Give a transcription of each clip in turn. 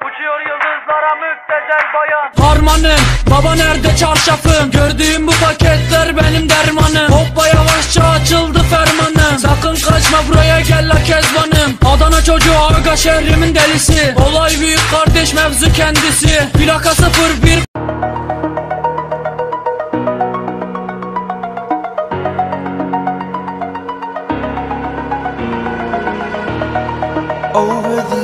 Uçuyor yıldızlara müptezel bayan. Harmanım baba nerede çarşafım? Gördüğüm bu paketler benim dermanım. Hoppa yavaşça açıldı fermanım. Sakın kaçma buraya gel la kezbanım. Adana çocuğu aga şehrimin delisi. Olay büyük kardeş mevzu kendisi. Plaka 01 over the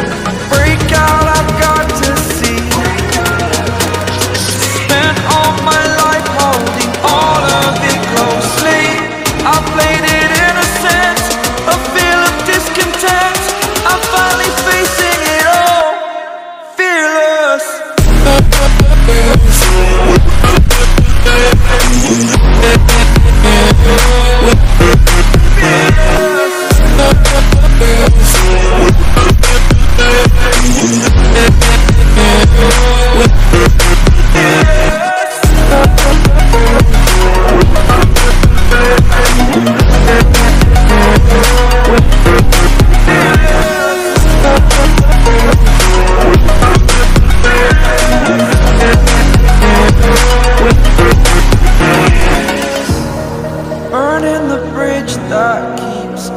Burning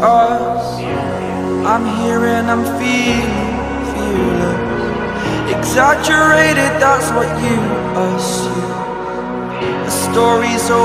us. I'm here and I'm feeling fearless. Exaggerated, that's what you assume. The story's over.